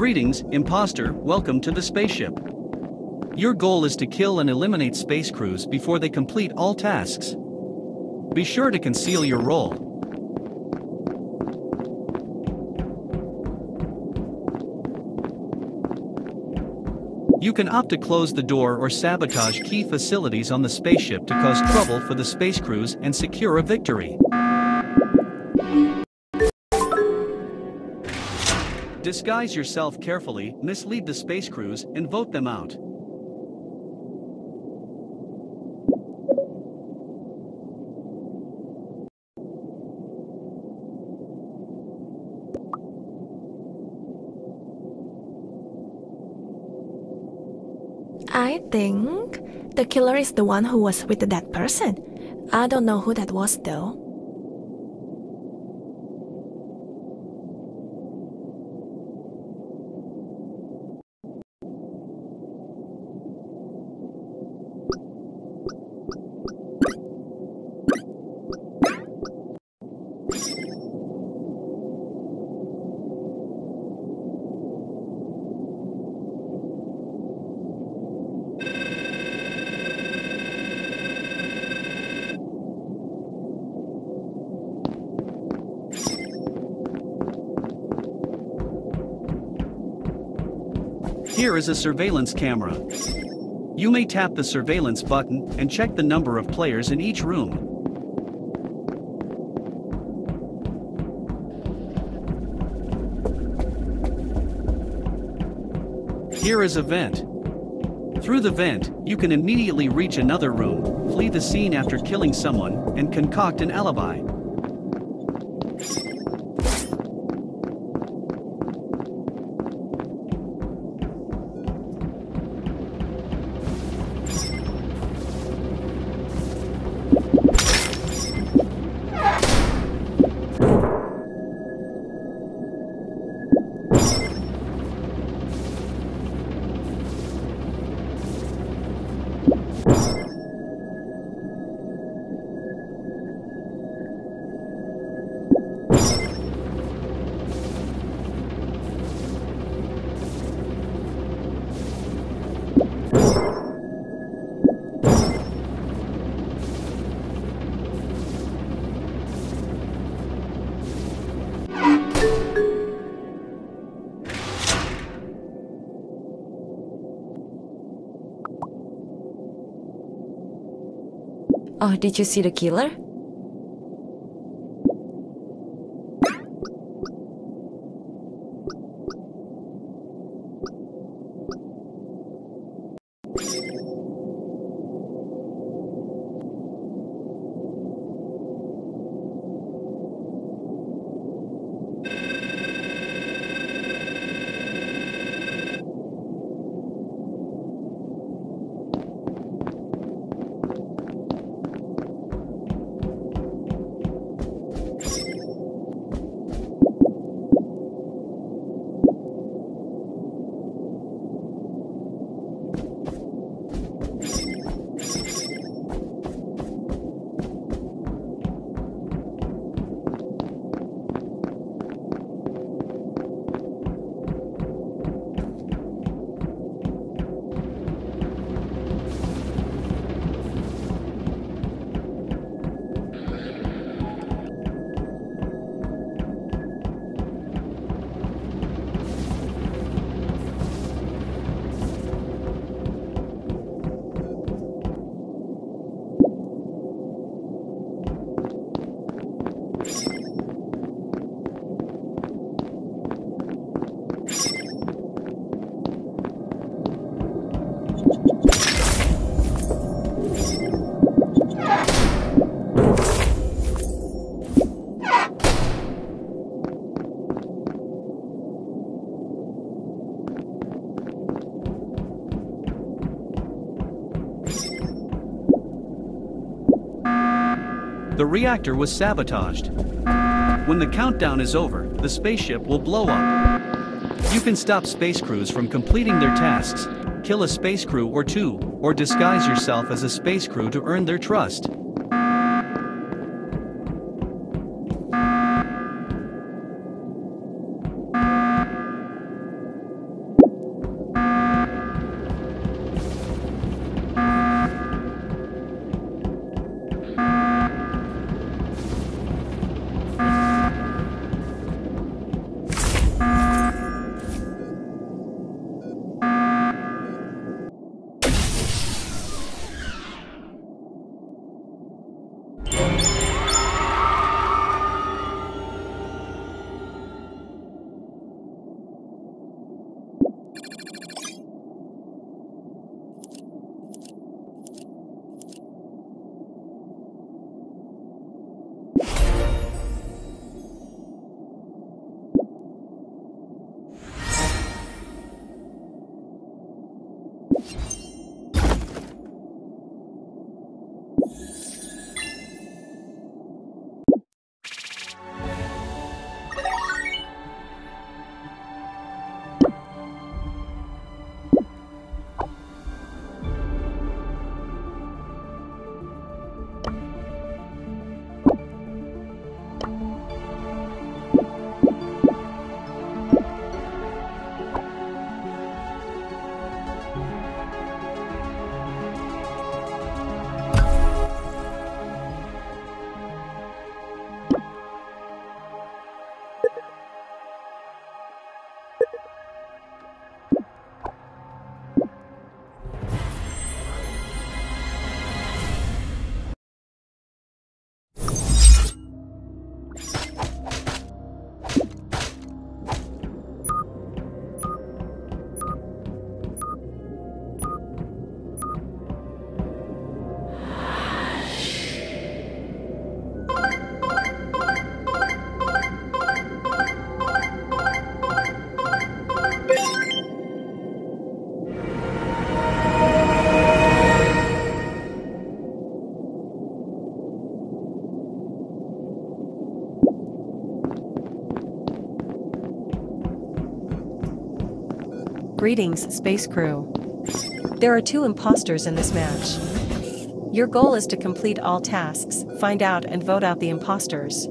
Greetings, imposter, welcome to the spaceship. Your goal is to kill and eliminate space crews before they complete all tasks. Be sure to conceal your role. You can opt to close the door or sabotage key facilities on the spaceship to cause trouble for the space crews and secure a victory. Disguise yourself carefully, mislead the space crews, and vote them out. I think the killer is the one who was with that person. I don't know who that was though. Here is a surveillance camera. You may tap the surveillance button and check the number of players in each room. Here is a vent. Through the vent, you can immediately reach another room, flee the scene after killing someone, and concoct an alibi. Oh, did you see the killer? Reactor was sabotaged. When the countdown is over, the spaceship will blow up. You can stop space crews from completing their tasks, kill a space crew or two, or disguise yourself as a space crew to earn their trust. Greetings, space crew. There are two imposters in this match. Your goal is to complete all tasks, find out and vote out the imposters.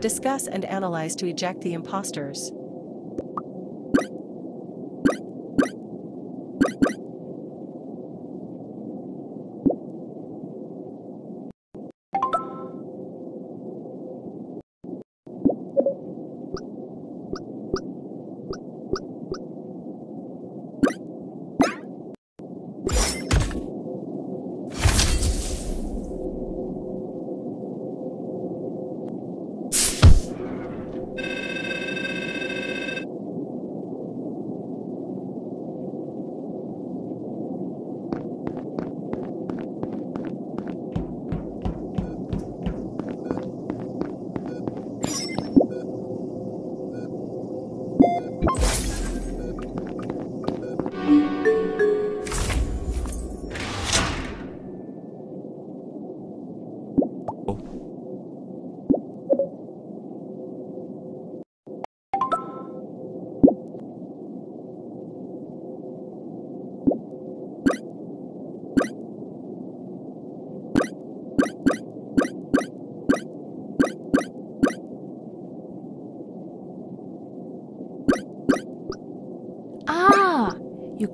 Discuss and analyze to eject the imposters.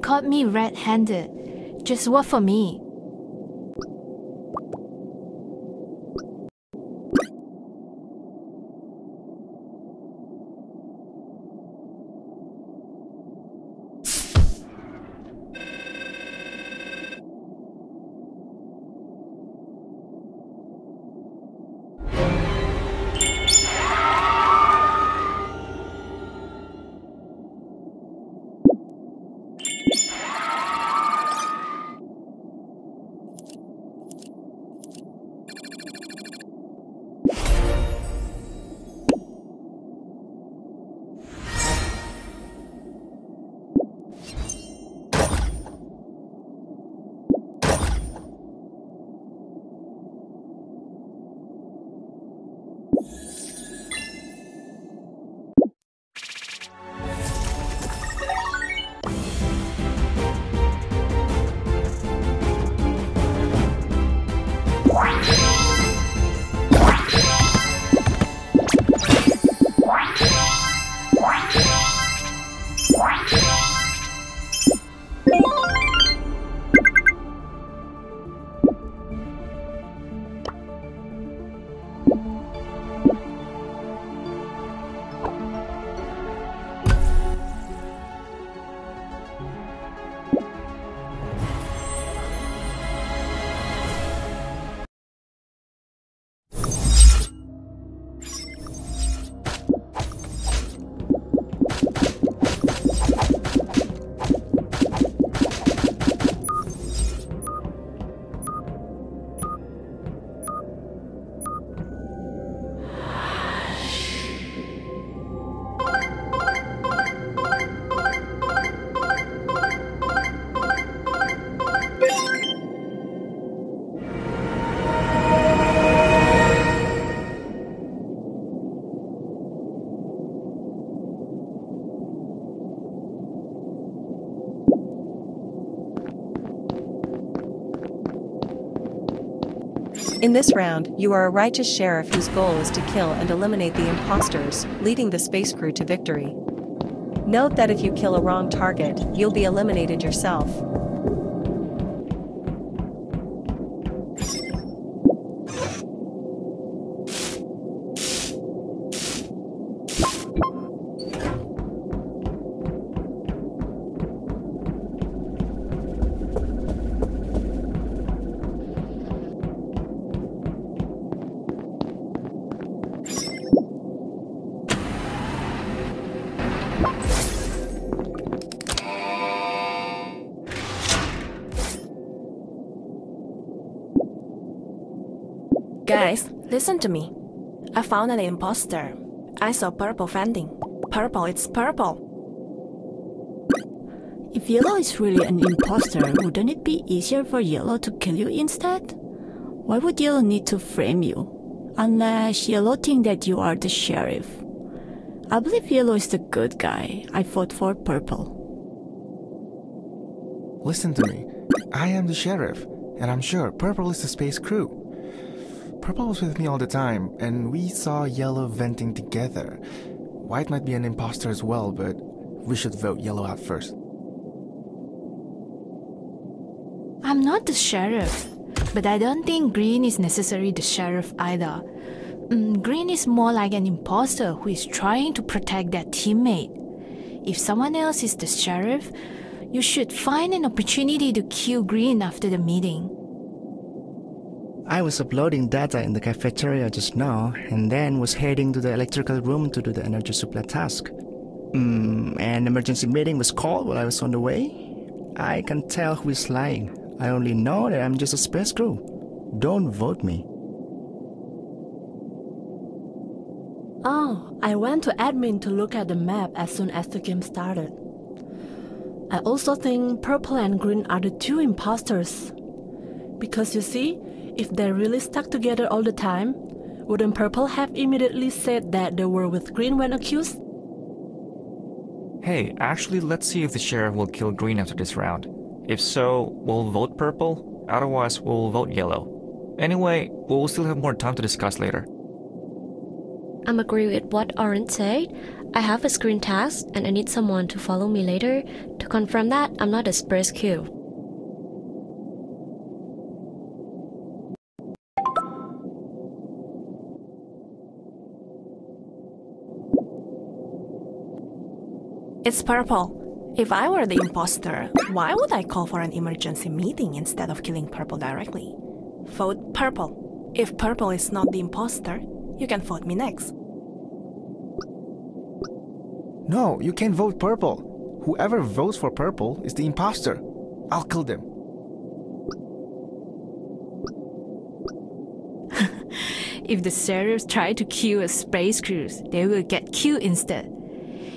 Caught me red handed. Just work for me. In this round, you are a righteous sheriff whose goal is to kill and eliminate the imposters, leading the space crew to victory. Note that if you kill a wrong target, you'll be eliminated yourself. Listen to me. I found an imposter. I saw purple venting. Purple, it's purple. If Yellow is really an imposter, wouldn't it be easier for Yellow to kill you instead? Why would Yellow need to frame you? Unless Yellow think that you are the sheriff. I believe Yellow is the good guy. I fought for Purple. Listen to me. I am the sheriff, and I'm sure Purple is the space crew. Purple was with me all the time, and we saw Yellow venting together. White might be an imposter as well, but we should vote Yellow out first. I'm not the sheriff, but I don't think Green is necessarily the sheriff either. Mm, Green is more like an imposter who is trying to protect their teammate. If someone else is the sheriff, you should find an opportunity to kill Green after the meeting. I was uploading data in the cafeteria just now and then was heading to the electrical room to do the energy supply task. Mm, an emergency meeting was called while I was on the way. I can tell who is lying. I only know that I'm just a space crew. Don't vote me. Oh, I went to admin to look at the map as soon as the game started. I also think purple and green are the two imposters. Because you see, if they really stuck together all the time, wouldn't purple have immediately said that they were with green when accused? Hey, actually, let's see if the sheriff will kill green after this round. If so, we'll vote purple, otherwise, we'll vote yellow. Anyway, we'll still have more time to discuss later. I'm agree with what Orange said. I have a screen task and I need someone to follow me later. To confirm that, I'm not a space crew. It's purple. If I were the imposter, why would I call for an emergency meeting instead of killing purple directly? Vote purple. If purple is not the imposter, you can vote me next. No, you can't vote purple. Whoever votes for purple is the imposter. I'll kill them. if the sheriffs try to kill a space crews, they will get killed instead.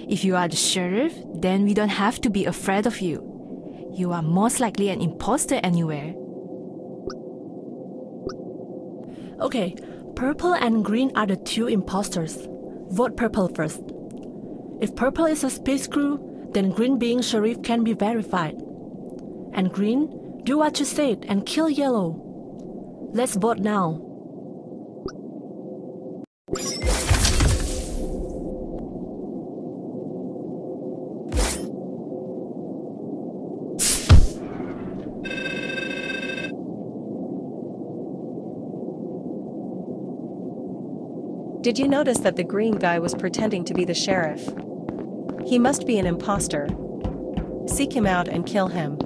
If you are the sheriff, then we don't have to be afraid of you. You are most likely an imposter anywhere. Okay, purple and green are the two imposters. Vote purple first. If purple is a space crew, then green being sheriff can be verified. And green, do what you said and kill yellow. Let's vote now. Did you notice that the green guy was pretending to be the sheriff? He must be an imposter. Seek him out and kill him.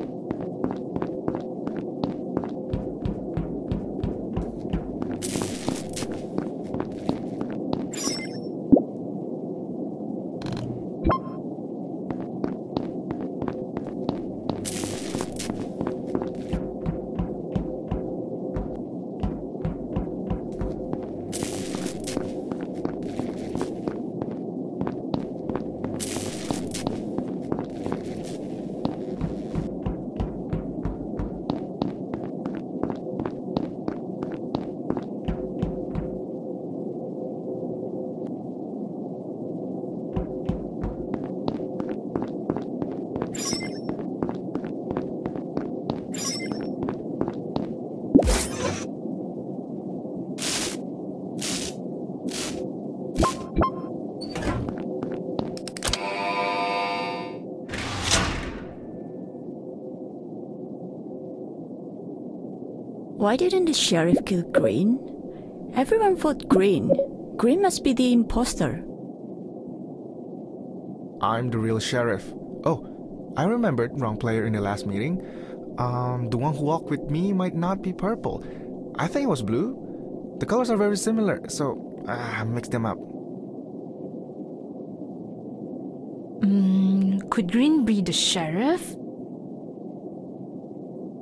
Why didn't the sheriff kill Green? Everyone thought Green. Green must be the imposter. I'm the real sheriff. Oh, I remembered wrong player in the last meeting. Um, the one who walked with me might not be purple. I think it was blue. The colors are very similar, so uh, I mixed them up. Mm, could Green be the sheriff?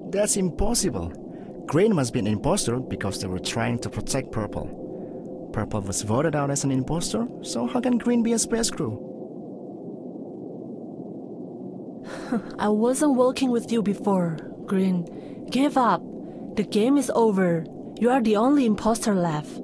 That's impossible. Green must be an imposter because they were trying to protect Purple. Purple was voted out as an imposter, so how can Green be a space crew? I wasn't working with you before, Green. Give up. The game is over. You are the only imposter left.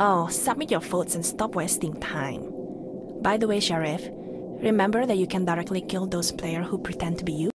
Oh, submit your votes and stop wasting time. By the way, Sheriff, remember that you can directly kill those players who pretend to be you?